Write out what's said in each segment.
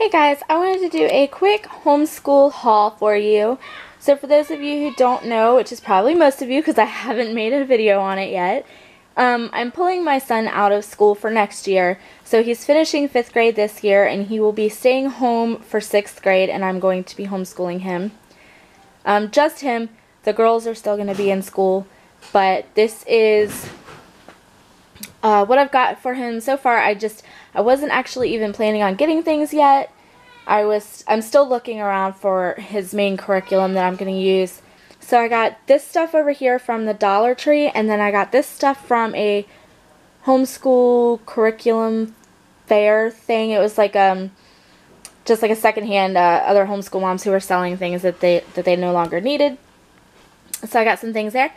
Hey guys, I wanted to do a quick homeschool haul for you. So for those of you who don't know, which is probably most of you because I haven't made a video on it yet, um, I'm pulling my son out of school for next year. So he's finishing 5th grade this year and he will be staying home for 6th grade and I'm going to be homeschooling him. Um, just him. The girls are still going to be in school. But this is uh, what I've got for him so far. I just I wasn't actually even planning on getting things yet. I was I'm still looking around for his main curriculum that I'm going to use. So I got this stuff over here from the Dollar Tree and then I got this stuff from a homeschool curriculum fair thing. It was like um just like a secondhand uh, other homeschool moms who were selling things that they that they no longer needed. So I got some things there.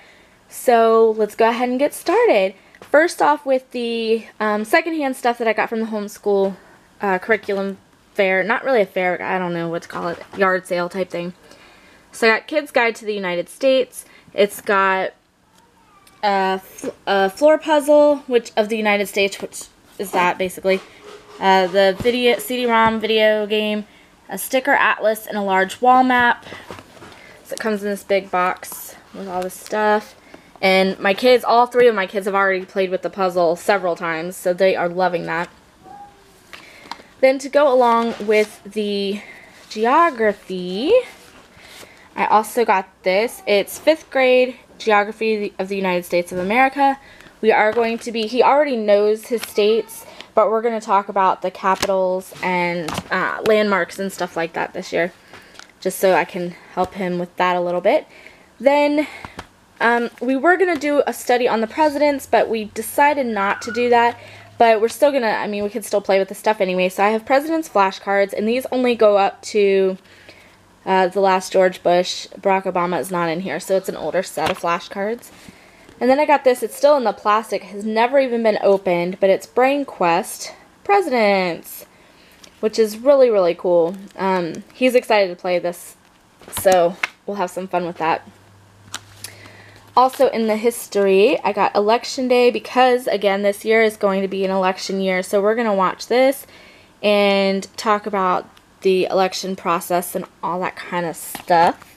So let's go ahead and get started. First off with the um, secondhand stuff that I got from the homeschool uh, curriculum fair. Not really a fair, I don't know what to call it, yard sale type thing. So I got Kids Guide to the United States. It's got a, a floor puzzle which of the United States, which is that basically. Uh, the video CD-ROM video game, a sticker atlas, and a large wall map. So it comes in this big box with all this stuff. And my kids, all three of my kids have already played with the puzzle several times, so they are loving that. Then to go along with the geography, I also got this. It's fifth grade geography of the United States of America. We are going to be, he already knows his states, but we're going to talk about the capitals and uh, landmarks and stuff like that this year, just so I can help him with that a little bit. Then um, we were going to do a study on the presidents, but we decided not to do that. But we're still going to, I mean, we could still play with the stuff anyway. So I have presidents flashcards, and these only go up to uh, the last George Bush. Barack Obama is not in here, so it's an older set of flashcards. And then I got this. It's still in the plastic. has never even been opened, but it's Brain Quest Presidents, which is really, really cool. Um, he's excited to play this, so we'll have some fun with that. Also in the history, I got election day because, again, this year is going to be an election year. So we're going to watch this and talk about the election process and all that kind of stuff.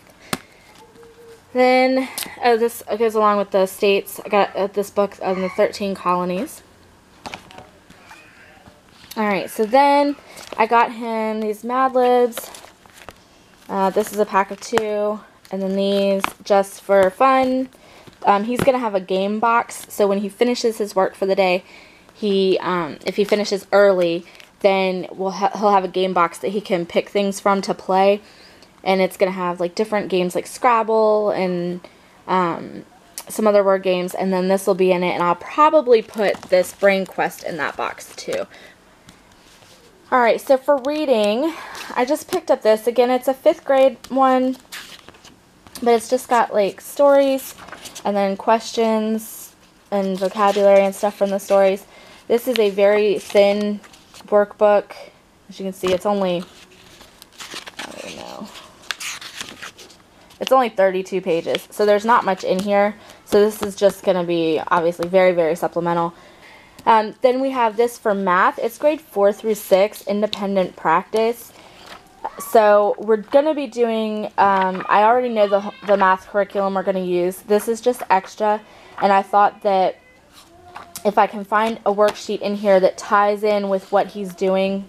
Then, uh, this goes along with the states. I got uh, this book on the 13 colonies. Alright, so then I got him these Mad Libs. Uh, this is a pack of two. And then these just for fun. Um, he's going to have a game box, so when he finishes his work for the day, he um, if he finishes early, then we'll ha he'll have a game box that he can pick things from to play, and it's going to have like different games like Scrabble and um, some other word games, and then this will be in it, and I'll probably put this Brain Quest in that box too. Alright, so for reading, I just picked up this. Again, it's a fifth grade one, but it's just got like stories and then questions and vocabulary and stuff from the stories. This is a very thin workbook. As you can see, it's only, I don't know, it's only 32 pages, so there's not much in here. So this is just going to be obviously very, very supplemental. Um, then we have this for math. It's grade 4 through 6, independent practice. So we're going to be doing, um, I already know the, the math curriculum we're going to use. This is just extra, and I thought that if I can find a worksheet in here that ties in with what he's doing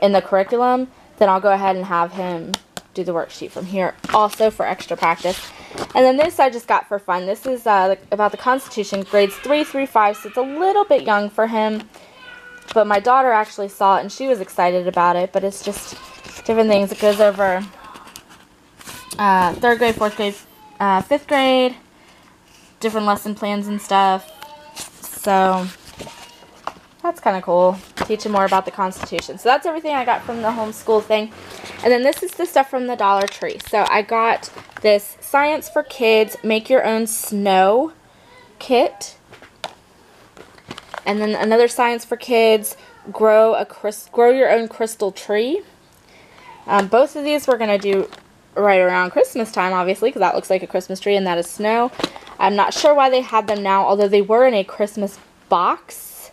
in the curriculum, then I'll go ahead and have him do the worksheet from here also for extra practice. And then this I just got for fun. This is uh, about the Constitution, grades 3 through 5, so it's a little bit young for him. But my daughter actually saw it and she was excited about it, but it's just different things. It goes over uh, third grade, fourth grade, uh, fifth grade, different lesson plans and stuff. So that's kind of cool. Teaching more about the Constitution. So that's everything I got from the homeschool thing. And then this is the stuff from the Dollar Tree. So I got this Science for Kids Make Your Own Snow kit. And then another Science for Kids Grow a Grow Your Own Crystal Tree. Um, both of these we're going to do right around Christmas time, obviously, because that looks like a Christmas tree and that is snow. I'm not sure why they had them now, although they were in a Christmas box.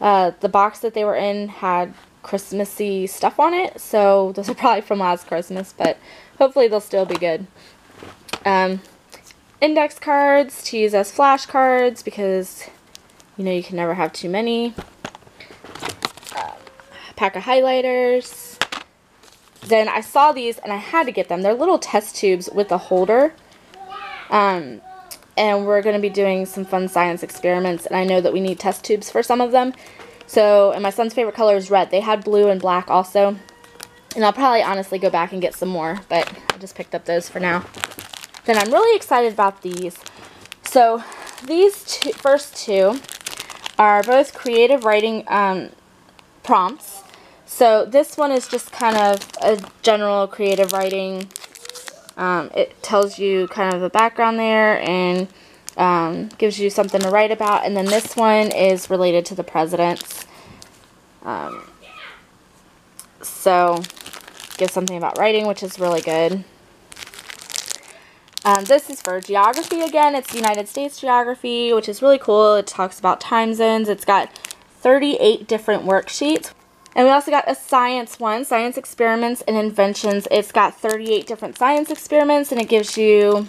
Uh, the box that they were in had Christmassy stuff on it. So those are probably from last Christmas, but hopefully they'll still be good. Um, index cards to use as flashcards because you know you can never have too many. Uh, pack of highlighters. Then I saw these and I had to get them. They're little test tubes with a holder. Um, and we're going to be doing some fun science experiments and I know that we need test tubes for some of them. So, and my son's favorite color is red. They had blue and black also. And I'll probably honestly go back and get some more, but I just picked up those for now. Then I'm really excited about these. So, these two, first two are both creative writing um, prompts. So, this one is just kind of a general creative writing um, it tells you kind of the background there and um, gives you something to write about. And then this one is related to the presidents. Um, so, gives something about writing, which is really good. Um, this is for geography again. It's United States geography, which is really cool. It talks about time zones. It's got 38 different worksheets. And we also got a science one, science experiments and inventions. It's got 38 different science experiments and it gives you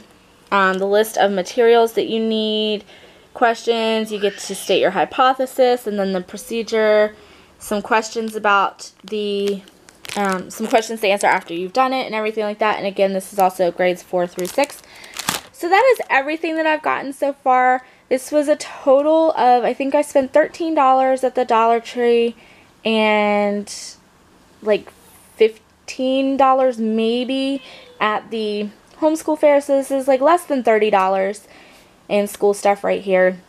um, the list of materials that you need, questions, you get to state your hypothesis, and then the procedure, some questions about the, um, some questions to answer after you've done it and everything like that. And again, this is also grades 4 through 6. So that is everything that I've gotten so far. This was a total of, I think I spent $13 at the Dollar Tree and like $15 maybe at the homeschool fair. So this is like less than $30 in school stuff right here.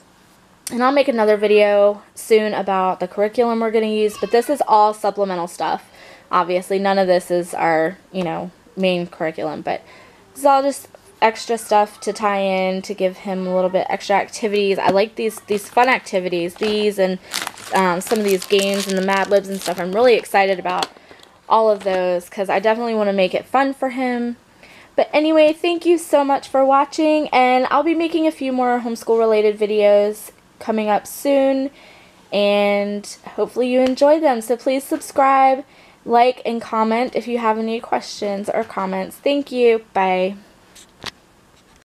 And I'll make another video soon about the curriculum we're going to use. But this is all supplemental stuff. Obviously, none of this is our, you know, main curriculum. But this is all just extra stuff to tie in to give him a little bit extra activities. I like these these fun activities. These and um, some of these games and the Mad Libs and stuff. I'm really excited about all of those because I definitely want to make it fun for him. But anyway, thank you so much for watching, and I'll be making a few more homeschool related videos coming up soon, and hopefully you enjoy them. So please subscribe, like, and comment if you have any questions or comments. Thank you. Bye.